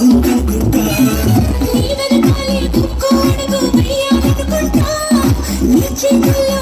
నీ వెనకాలే కుక్కు అడుగు వెయ్యాలనుకుంటా నిచ్చి కళ్ళు